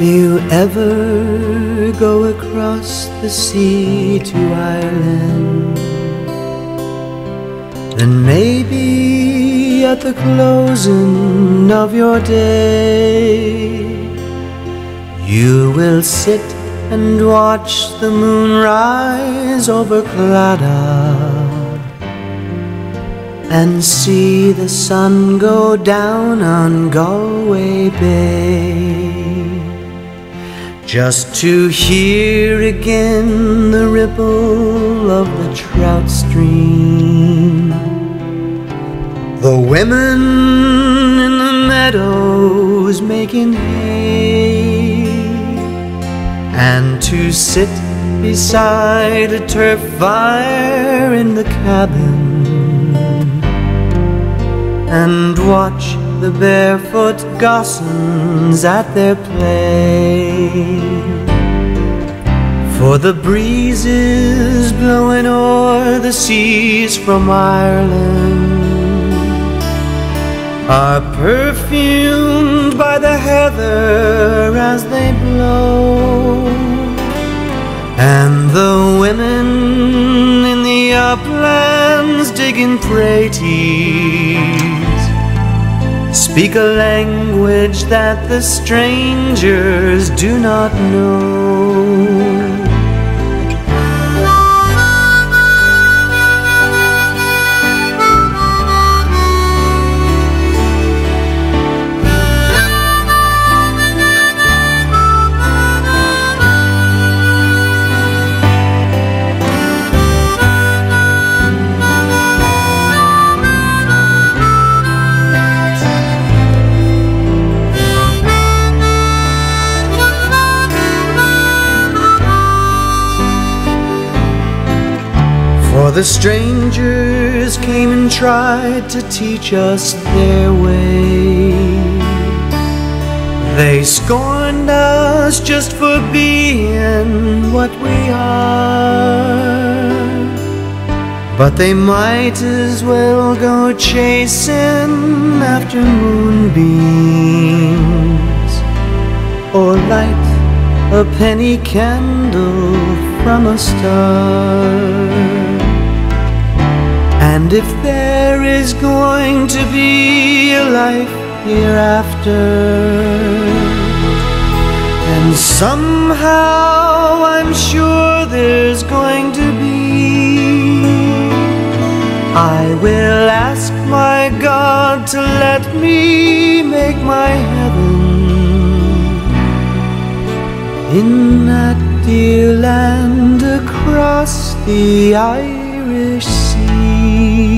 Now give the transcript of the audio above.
If you ever go across the sea to Ireland, then maybe at the closing of your day, you will sit and watch the moon rise over Claddagh and see the sun go down on Galway Bay. Just to hear again the ripple of the trout stream, the women in the meadows making hay, and to sit beside a turf fire in the cabin. And watch the barefoot gossoons at their play. For the breezes blowing o'er the seas from Ireland are perfumed by the heather as they blow. And the women in the uplands digging praties speak a language that the strangers do not know. For the strangers came and tried to teach us their way. They scorned us just for being what we are. But they might as well go chasing after moonbeams or light a penny candle from a star. And if there is going to be a life hereafter, and somehow I'm sure there's going to be, I will ask my God to let me make my heaven in that dear land across the Irish Sea.